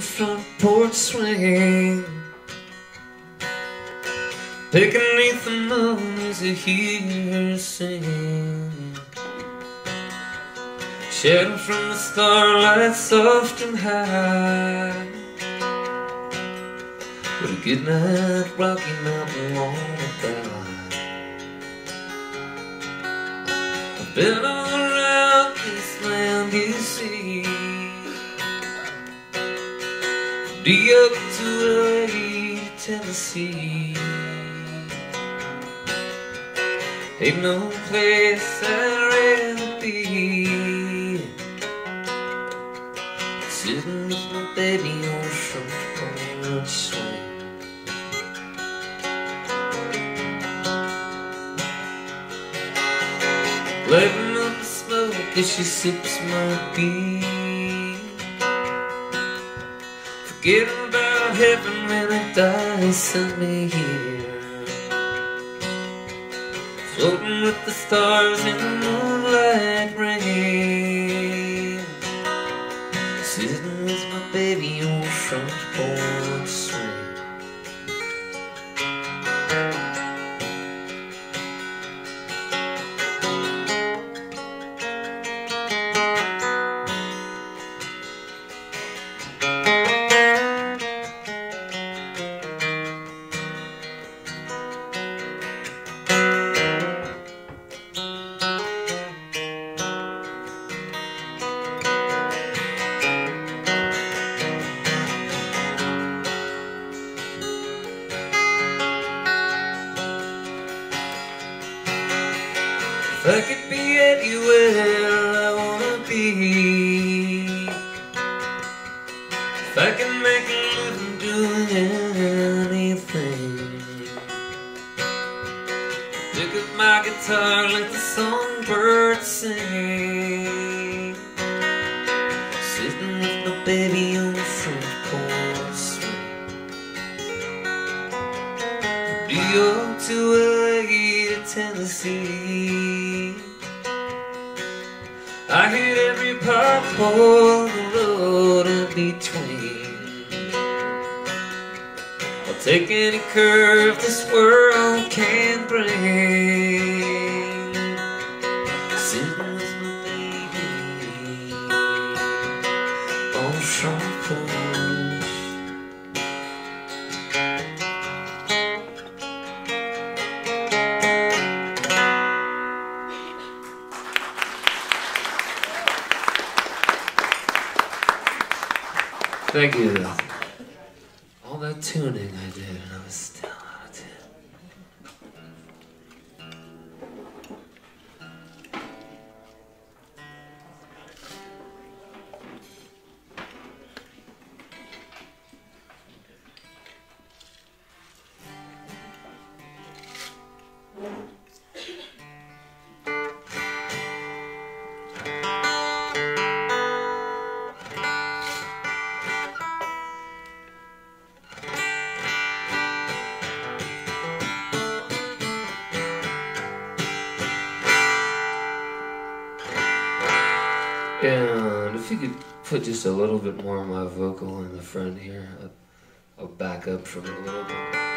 front porch swing. Picking beneath the moon as I hear her sing. Shadow from the starlight, soft and high. With a good night, Rocky Mountain lullaby. I've been all around this land, you see. Up to LA, Tennessee. Ain't no place I'd rather be. Sitting with my baby on the front porch. Swing Letting up the smoke as she sips my beer Forgetting about heaven when it dies, sent me here. Floating with the stars in the moonlight rain. Sitting with my baby on front porch swing I could be anywhere I wanna be. If I can make a living doing anything. Pick up my guitar like the songbirds sing. Sitting with my baby on the front porch. Swing Rio to LA to Tennessee I hit every pothole in the road in between. I'll take any curve this world can bring. Sitting with my baby on the Thank you. All that tuning I did, and I was still And if you could put just a little bit more of my vocal in the front here, I'll, I'll back up from a little bit.